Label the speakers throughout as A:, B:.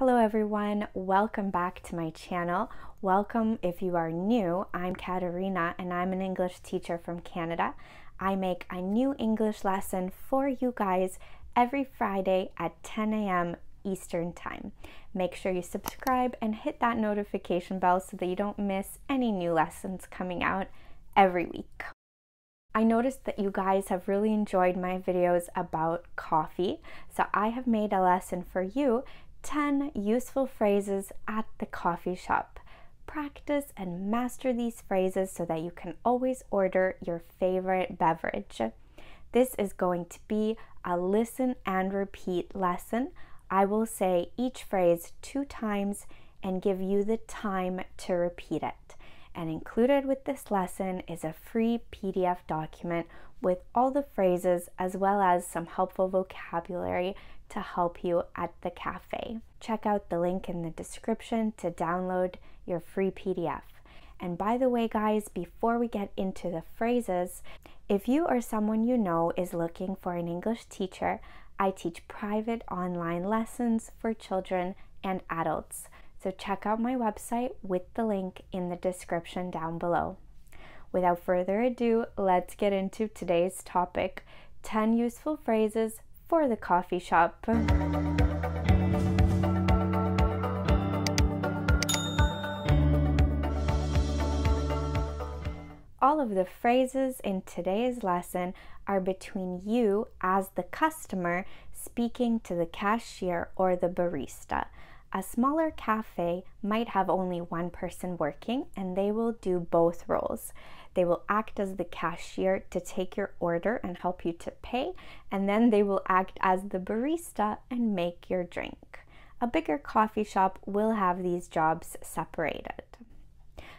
A: Hello everyone, welcome back to my channel. Welcome if you are new. I'm Kateryna and I'm an English teacher from Canada. I make a new English lesson for you guys every Friday at 10 a.m. Eastern Time. Make sure you subscribe and hit that notification bell so that you don't miss any new lessons coming out every week. I noticed that you guys have really enjoyed my videos about coffee, so I have made a lesson for you 10 useful phrases at the coffee shop. Practice and master these phrases so that you can always order your favorite beverage. This is going to be a listen and repeat lesson. I will say each phrase two times and give you the time to repeat it. And included with this lesson is a free PDF document with all the phrases as well as some helpful vocabulary to help you at the cafe. Check out the link in the description to download your free PDF. And by the way, guys, before we get into the phrases, if you or someone you know is looking for an English teacher, I teach private online lessons for children and adults. So check out my website with the link in the description down below. Without further ado, let's get into today's topic 10 useful phrases for the coffee shop. All of the phrases in today's lesson are between you as the customer speaking to the cashier or the barista. A smaller cafe might have only one person working and they will do both roles. They will act as the cashier to take your order and help you to pay, and then they will act as the barista and make your drink. A bigger coffee shop will have these jobs separated.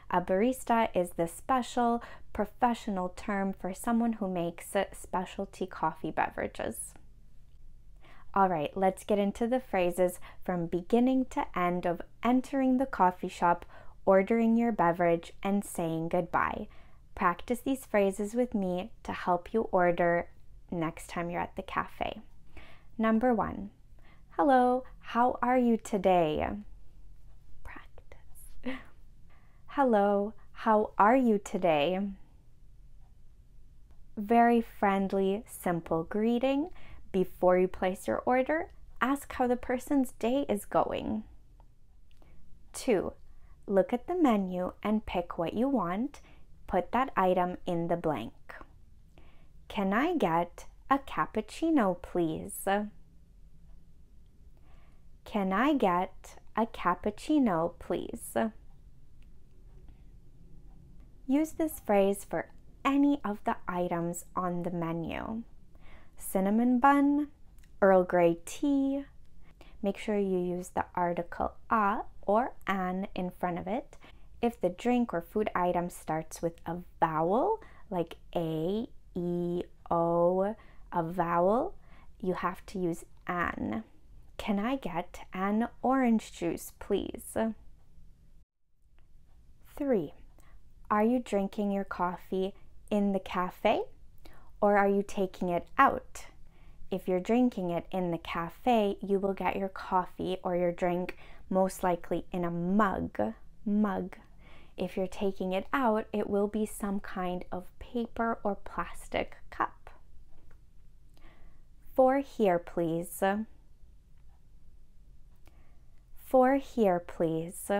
A: A barista is the special professional term for someone who makes specialty coffee beverages. All right, let's get into the phrases from beginning to end of entering the coffee shop, ordering your beverage, and saying goodbye. Practice these phrases with me to help you order next time you're at the cafe. Number one, hello, how are you today? Practice. Hello, how are you today? Very friendly, simple greeting before you place your order, ask how the person's day is going. 2. Look at the menu and pick what you want. Put that item in the blank. Can I get a cappuccino, please? Can I get a cappuccino, please? Use this phrase for any of the items on the menu cinnamon bun, Earl Grey tea. Make sure you use the article a or an in front of it. If the drink or food item starts with a vowel, like A, E, O, a vowel, you have to use an. Can I get an orange juice, please? 3. Are you drinking your coffee in the cafe or are you taking it out? If you're drinking it in the cafe, you will get your coffee or your drink most likely in a mug. Mug. If you're taking it out, it will be some kind of paper or plastic cup. For here, please. For here, please.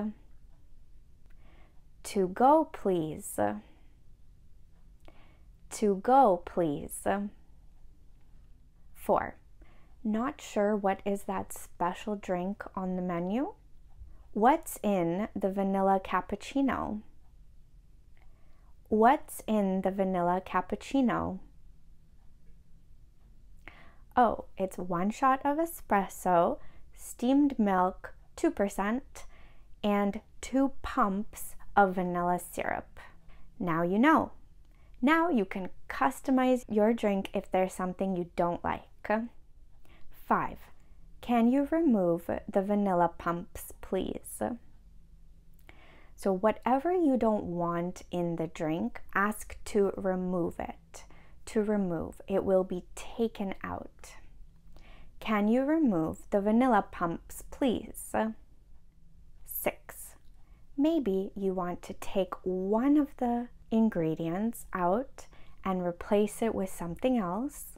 A: To go, please to go, please. Four, not sure what is that special drink on the menu? What's in the vanilla cappuccino? What's in the vanilla cappuccino? Oh, it's one shot of espresso, steamed milk, 2%, and two pumps of vanilla syrup. Now you know. Now you can customize your drink if there's something you don't like. 5. Can you remove the vanilla pumps, please? So, whatever you don't want in the drink, ask to remove it. To remove, it will be taken out. Can you remove the vanilla pumps, please? 6. Maybe you want to take one of the ingredients out and replace it with something else.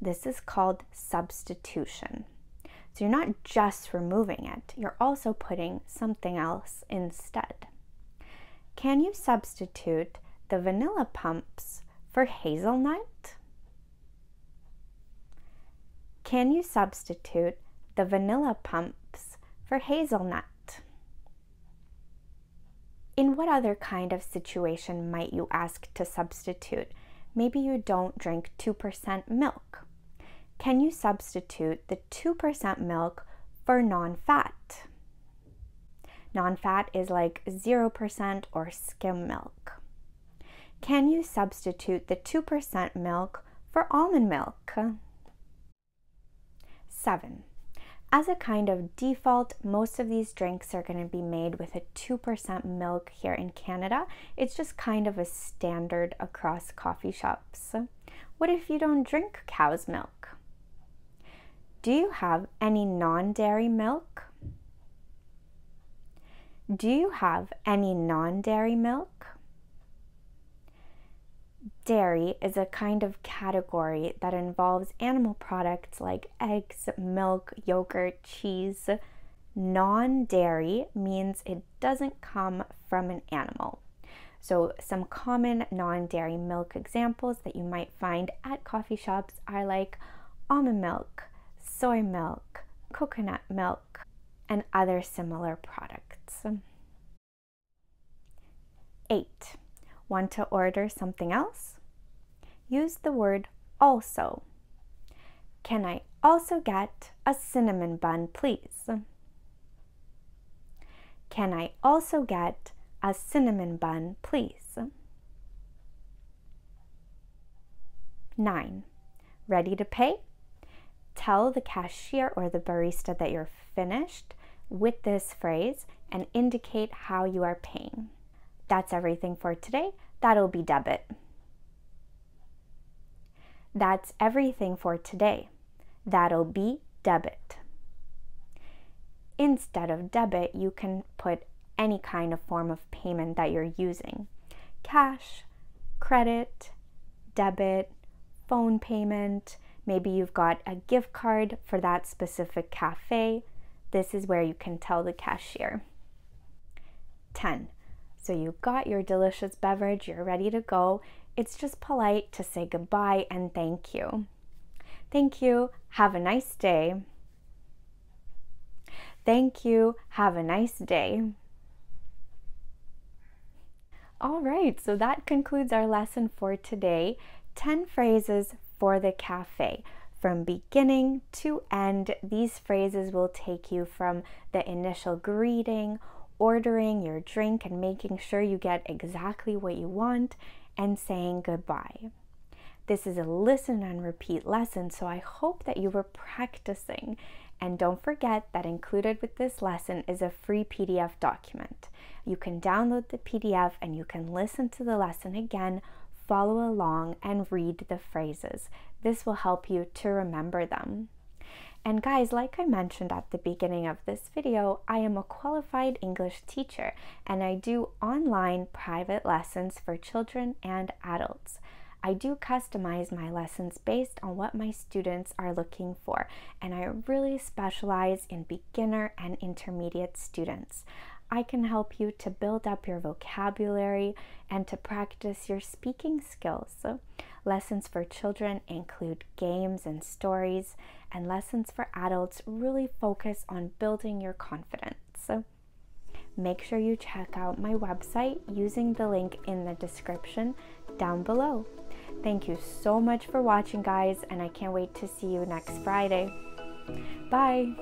A: This is called substitution. So you're not just removing it, you're also putting something else instead. Can you substitute the vanilla pumps for hazelnut? Can you substitute the vanilla pumps for hazelnut? In what other kind of situation might you ask to substitute? Maybe you don't drink 2% milk. Can you substitute the 2% milk for non fat? Non fat is like 0% or skim milk. Can you substitute the 2% milk for almond milk? 7. As a kind of default, most of these drinks are going to be made with a 2% milk here in Canada. It's just kind of a standard across coffee shops. What if you don't drink cow's milk? Do you have any non dairy milk? Do you have any non dairy milk? Dairy is a kind of category that involves animal products like eggs, milk, yogurt, cheese. Non dairy means it doesn't come from an animal. So, some common non dairy milk examples that you might find at coffee shops are like almond milk, soy milk, coconut milk, and other similar products. 8. Want to order something else? Use the word also. Can I also get a cinnamon bun, please? Can I also get a cinnamon bun, please? 9. Ready to pay? Tell the cashier or the barista that you're finished with this phrase and indicate how you are paying. That's everything for today. That'll be debit. That's everything for today. That'll be debit. Instead of debit, you can put any kind of form of payment that you're using cash, credit, debit, phone payment. Maybe you've got a gift card for that specific cafe. This is where you can tell the cashier. 10. So you got your delicious beverage, you're ready to go. It's just polite to say goodbye and thank you. Thank you. Have a nice day. Thank you. Have a nice day. All right, so that concludes our lesson for today 10 phrases for the cafe. From beginning to end, these phrases will take you from the initial greeting, ordering your drink, and making sure you get exactly what you want, and saying goodbye. This is a listen and repeat lesson, so I hope that you were practicing. And don't forget that included with this lesson is a free PDF document. You can download the PDF and you can listen to the lesson again, follow along, and read the phrases. This will help you to remember them. And guys, like I mentioned at the beginning of this video, I am a qualified English teacher and I do online private lessons for children and adults. I do customize my lessons based on what my students are looking for, and I really specialize in beginner and intermediate students. I can help you to build up your vocabulary and to practice your speaking skills. So, Lessons for children include games and stories, and lessons for adults really focus on building your confidence. So Make sure you check out my website using the link in the description down below. Thank you so much for watching, guys, and I can't wait to see you next Friday. Bye!